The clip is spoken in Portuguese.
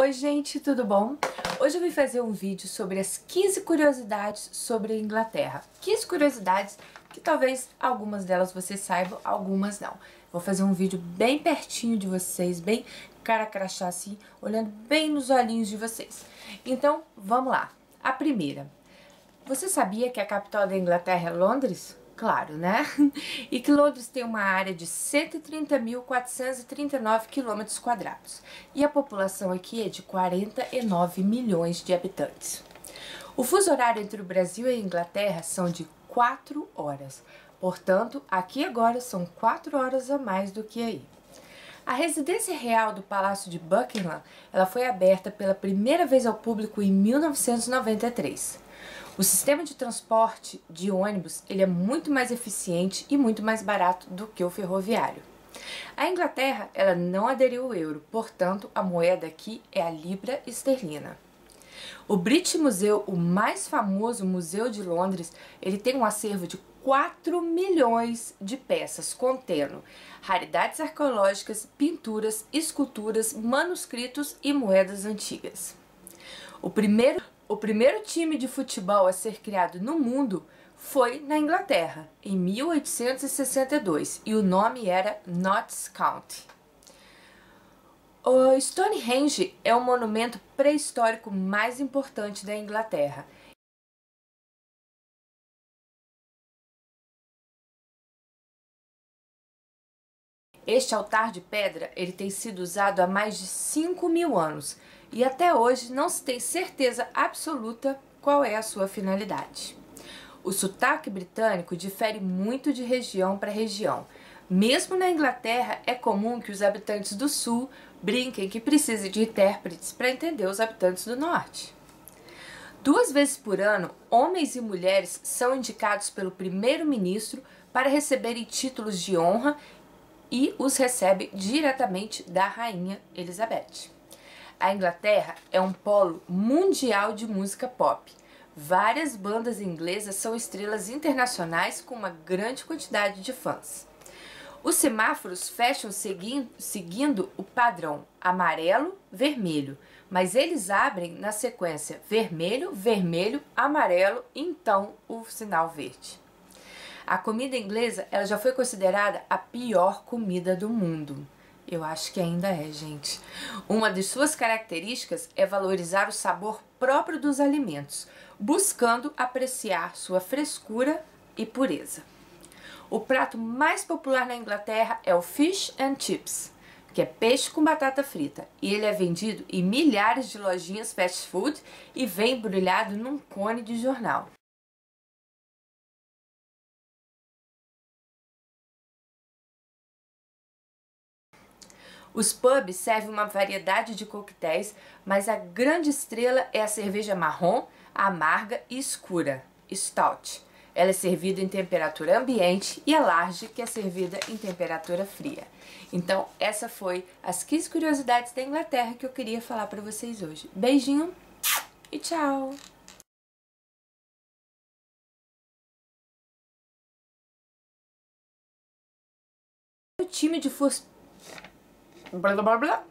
Oi gente, tudo bom? Hoje eu vim fazer um vídeo sobre as 15 curiosidades sobre a Inglaterra. 15 curiosidades que talvez algumas delas vocês saibam, algumas não. Vou fazer um vídeo bem pertinho de vocês, bem cara crachá assim, olhando bem nos olhinhos de vocês. Então, vamos lá. A primeira. Você sabia que a capital da Inglaterra é Londres? Claro, né? E que Londres tem uma área de 130.439 quilômetros quadrados e a população aqui é de 49 milhões de habitantes. O fuso horário entre o Brasil e a Inglaterra são de 4 horas, portanto, aqui agora são 4 horas a mais do que aí. A residência real do Palácio de Buckingham ela foi aberta pela primeira vez ao público em 1993. O sistema de transporte de ônibus ele é muito mais eficiente e muito mais barato do que o ferroviário. A Inglaterra ela não aderiu ao euro, portanto a moeda aqui é a libra esterlina. O British Museum, o mais famoso museu de Londres, ele tem um acervo de 4 milhões de peças, contendo raridades arqueológicas, pinturas, esculturas, manuscritos e moedas antigas. O primeiro o primeiro time de futebol a ser criado no mundo foi na Inglaterra, em 1862, e o nome era Notts County. O Stonehenge é o monumento pré-histórico mais importante da Inglaterra. Este altar de pedra ele tem sido usado há mais de 5 mil anos e até hoje não se tem certeza absoluta qual é a sua finalidade. O sotaque britânico difere muito de região para região. Mesmo na Inglaterra, é comum que os habitantes do sul brinquem que precisam de intérpretes para entender os habitantes do norte. Duas vezes por ano, homens e mulheres são indicados pelo primeiro-ministro para receberem títulos de honra e os recebe diretamente da rainha Elizabeth. A Inglaterra é um polo mundial de música pop. Várias bandas inglesas são estrelas internacionais com uma grande quantidade de fãs. Os semáforos fecham seguindo, seguindo o padrão amarelo-vermelho, mas eles abrem na sequência vermelho, vermelho, amarelo então o sinal verde. A comida inglesa ela já foi considerada a pior comida do mundo. Eu acho que ainda é, gente. Uma de suas características é valorizar o sabor próprio dos alimentos, buscando apreciar sua frescura e pureza. O prato mais popular na Inglaterra é o fish and chips, que é peixe com batata frita, e ele é vendido em milhares de lojinhas fast food e vem embrulhado num cone de jornal. Os pubs servem uma variedade de coquetéis, mas a grande estrela é a cerveja marrom, amarga e escura, Stout. Ela é servida em temperatura ambiente e a Large, que é servida em temperatura fria. Então, essa foi as 15 curiosidades da Inglaterra que eu queria falar para vocês hoje. Beijinho e tchau! O time de bla, bla, bla,